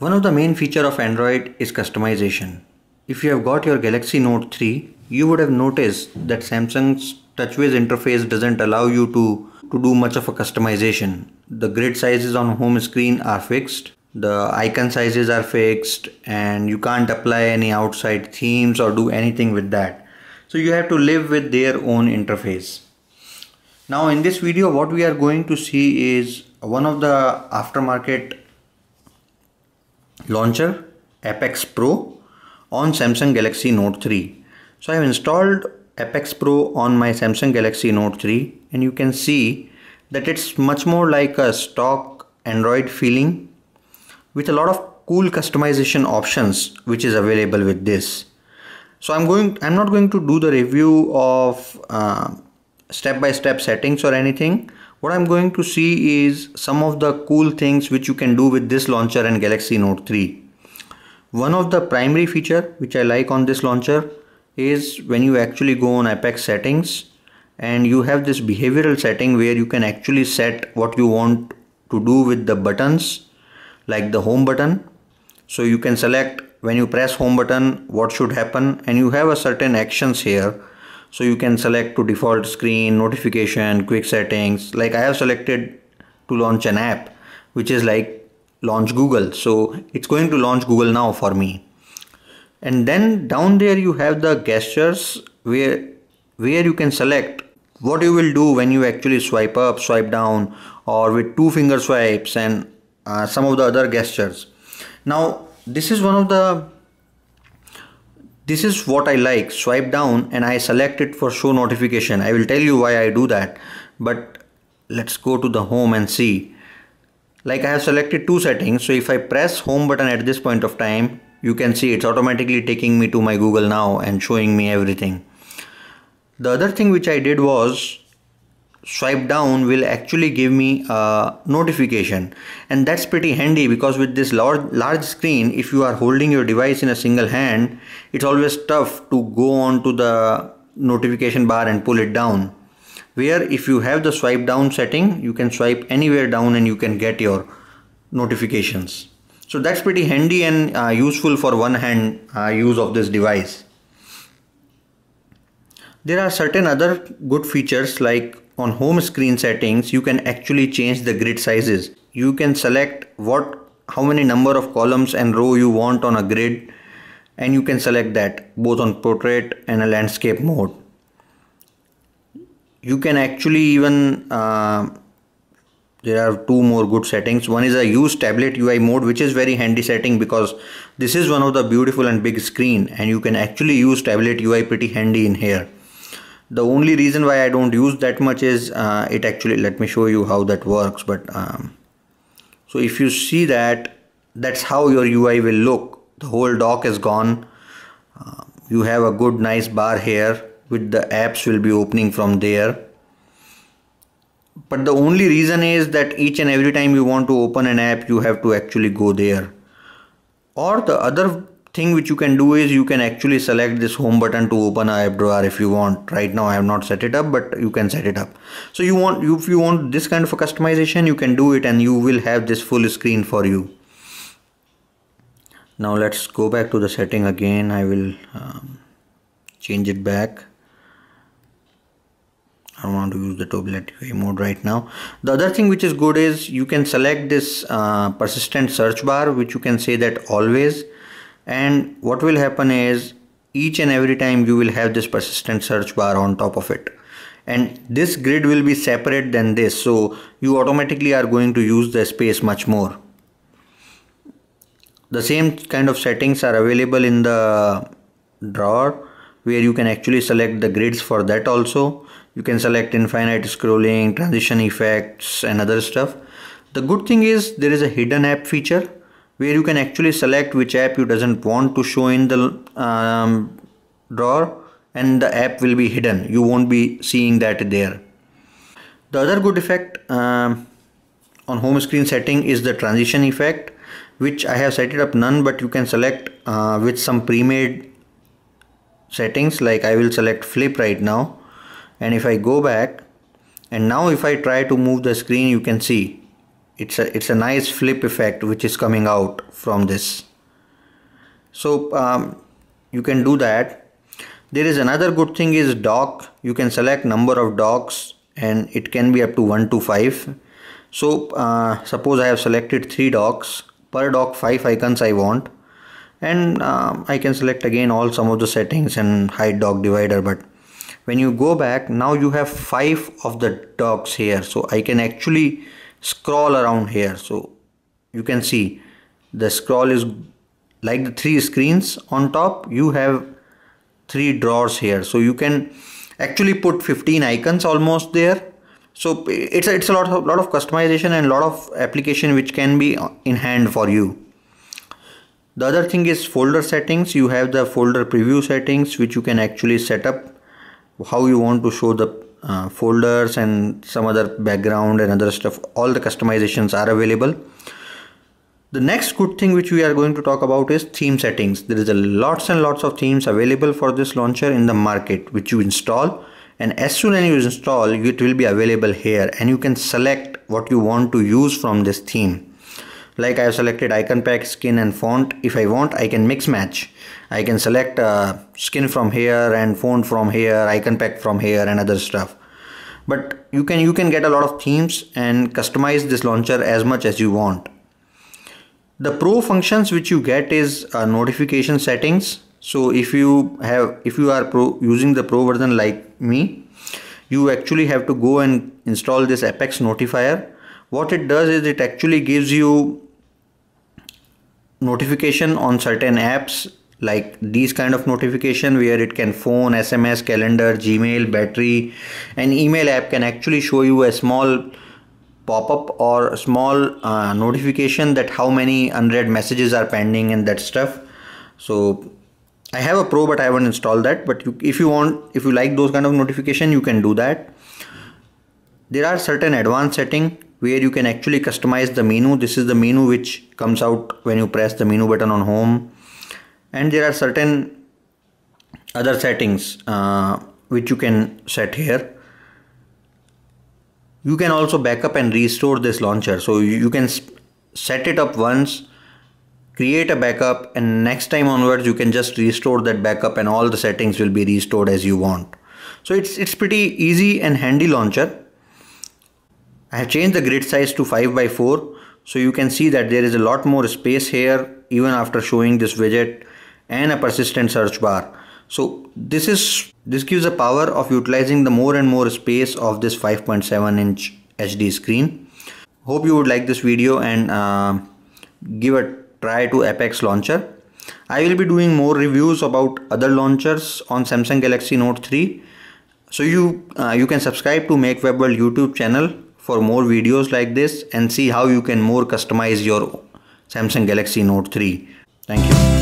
One of the main feature of Android is customization. If you have got your Galaxy Note 3, you would have noticed that Samsung's TouchWiz interface doesn't allow you to, to do much of a customization. The grid sizes on home screen are fixed, the icon sizes are fixed and you can't apply any outside themes or do anything with that. So you have to live with their own interface. Now in this video what we are going to see is one of the aftermarket launcher Apex Pro on Samsung Galaxy Note 3. So I have installed Apex Pro on my Samsung Galaxy Note 3 and you can see that it's much more like a stock Android feeling with a lot of cool customization options which is available with this. So I'm going I'm not going to do the review of uh, step by step settings or anything what I'm going to see is some of the cool things which you can do with this launcher and Galaxy Note 3. One of the primary feature which I like on this launcher is when you actually go on Apex settings and you have this behavioral setting where you can actually set what you want to do with the buttons like the home button. So you can select when you press home button what should happen and you have a certain actions here so you can select to default screen notification quick settings. Like i have selected to launch an app which is like launch google. So it's going to launch google now for me. And then down there you have the gestures where where you can select what you will do when you actually swipe up swipe down or with two finger swipes and uh, some of the other gestures. Now this is one of the this is what I like. Swipe down and I select it for show notification. I will tell you why I do that. But let's go to the home and see. Like I have selected two settings. So if I press home button at this point of time you can see it's automatically taking me to my Google now and showing me everything. The other thing which I did was swipe down will actually give me a notification. And that's pretty handy because with this large, large screen if you are holding your device in a single hand it's always tough to go on to the notification bar and pull it down. Where if you have the swipe down setting you can swipe anywhere down and you can get your notifications. So that's pretty handy and uh, useful for one hand uh, use of this device there are certain other good features like on home screen settings you can actually change the grid sizes. You can select what how many number of columns and row you want on a grid and you can select that both on portrait and a landscape mode. You can actually even uh, there are two more good settings. One is a use tablet UI mode which is very handy setting because this is one of the beautiful and big screen and you can actually use tablet UI pretty handy in here the only reason why I don't use that much is uh, it actually let me show you how that works but um, so if you see that that's how your UI will look. The whole dock is gone. Uh, you have a good nice bar here with the apps will be opening from there. But the only reason is that each and every time you want to open an app you have to actually go there. Or the other thing which you can do is you can actually select this home button to open a drawer if you want. Right now i have not set it up but you can set it up. So you want if you want this kind of a customization you can do it and you will have this full screen for you. Now let's go back to the setting again. I will um, change it back. I want to use the tablet UI mode right now. The other thing which is good is you can select this uh, persistent search bar which you can say that always and what will happen is each and every time you will have this persistent search bar on top of it. And this grid will be separate than this. So you automatically are going to use the space much more. The same kind of settings are available in the drawer where you can actually select the grids for that also. You can select infinite scrolling transition effects and other stuff. The good thing is there is a hidden app feature where you can actually select which app you doesn't want to show in the um, drawer and the app will be hidden. You won't be seeing that there. The other good effect um, on home screen setting is the transition effect which I have set it up none but you can select uh, with some pre-made settings. Like I will select flip right now. And if I go back and now if I try to move the screen you can see it's a it's a nice flip effect which is coming out from this. So um, you can do that. There is another good thing is dock you can select number of docks and it can be up to 1 to 5 so uh, suppose I have selected 3 docks per dock 5 icons I want. And uh, I can select again all some of the settings and hide dock divider. But when you go back now you have 5 of the docks here. So I can actually scroll around here. So you can see the scroll is like the three screens on top. You have three drawers here. So you can actually put 15 icons almost there. So it's a, it's a lot of lot of customization and lot of application which can be in hand for you. The other thing is folder settings. You have the folder preview settings which you can actually set up how you want to show the uh, folders and some other background and other stuff all the customizations are available. The next good thing which we are going to talk about is theme settings. There is a lots and lots of themes available for this launcher in the market which you install. And as soon as you install it will be available here and you can select what you want to use from this theme like I have selected icon pack skin and font. If I want I can mix match. I can select uh, skin from here and font from here icon pack from here and other stuff. But you can you can get a lot of themes and customize this launcher as much as you want. The pro functions which you get is uh, notification settings. So if you have if you are pro using the pro version like me you actually have to go and install this apex notifier. What it does is it actually gives you notification on certain apps like these kind of notification where it can phone sms calendar gmail battery and email app can actually show you a small pop-up or small uh, notification that how many unread messages are pending and that stuff. So i have a pro but i haven't installed that. But you, if you want if you like those kind of notification you can do that. There are certain advanced setting where you can actually customize the menu. This is the menu which comes out when you press the menu button on home. And there are certain other settings uh, which you can set here. You can also backup and restore this launcher. So you can set it up once create a backup and next time onwards you can just restore that backup and all the settings will be restored as you want. So it's it's pretty easy and handy launcher I have changed the grid size to 5 by 4 so you can see that there is a lot more space here even after showing this widget and a persistent search bar. So this is this gives the power of utilizing the more and more space of this 5.7 inch HD screen. Hope you would like this video and uh, give a try to Apex launcher. I will be doing more reviews about other launchers on Samsung Galaxy Note 3. So you uh, you can subscribe to Make Web World YouTube channel for more videos like this and see how you can more customize your Samsung Galaxy Note 3. Thank you.